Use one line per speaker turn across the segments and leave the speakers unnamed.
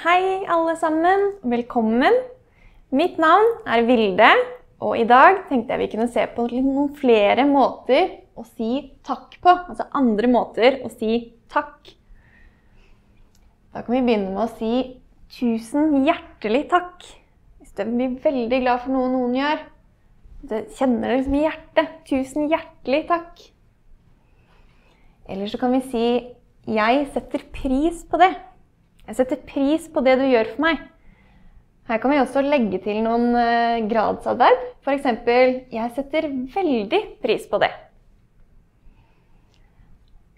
Hei, alle sammen. Velkommen. Mitt navn er Vilde, og i dag tenkte jeg vi kunne se på noen flere måter å si takk på. Altså andre måter å si takk. Da kan vi begynne med å si tusen hjertelig takk. Hvis du blir veldig glad for noe noen gjør. Det kjenner det liksom i hjertet. Tusen hjertelig takk. Eller så kan vi si 'Jeg setter pris på det'. Jeg setter pris på det du gjør for meg. Her kan vi også legge til noen eh, gradsadverb. F.eks.: Jeg setter veldig pris på det.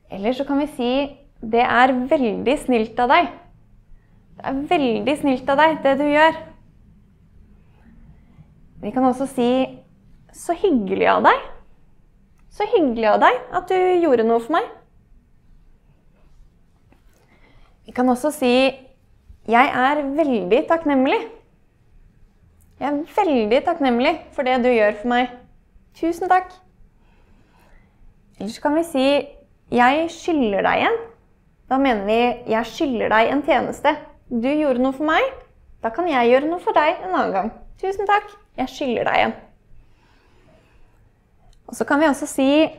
Eller så kan vi si Det er veldig snilt av deg. Det er veldig snilt av deg, det du gjør. Vi kan også si Så hyggelig av deg. Så hyggelig av deg at du gjorde noe for meg. Vi kan også si 'Jeg er veldig takknemlig'. Jeg er veldig takknemlig for det du gjør for meg. Tusen takk. Eller så kan vi si 'Jeg skylder deg en'. Da mener vi 'Jeg skylder deg en tjeneste'. Du gjorde noe for meg. Da kan jeg gjøre noe for deg en annen gang. Tusen takk. Jeg skylder deg en. Og så kan vi også si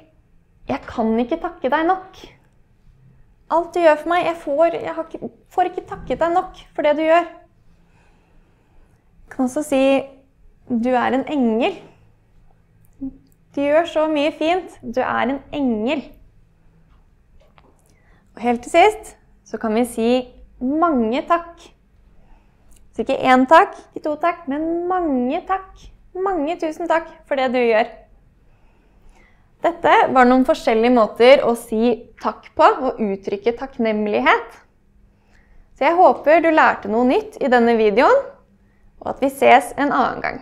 'Jeg kan ikke takke deg nok'. Alt du gjør for meg Jeg får, jeg ikke, får ikke takket deg nok for det du gjør. Jeg kan også si du er en engel. Du gjør så mye fint. Du er en engel. Og helt til sist så kan vi si mange takk. Så ikke én takk, ikke to takk, men mange takk. Mange tusen takk for det du gjør. Dette var noen forskjellige måter å si takk på og uttrykke takknemlighet. Så jeg håper du lærte noe nytt i denne videoen, og at vi ses en annen gang.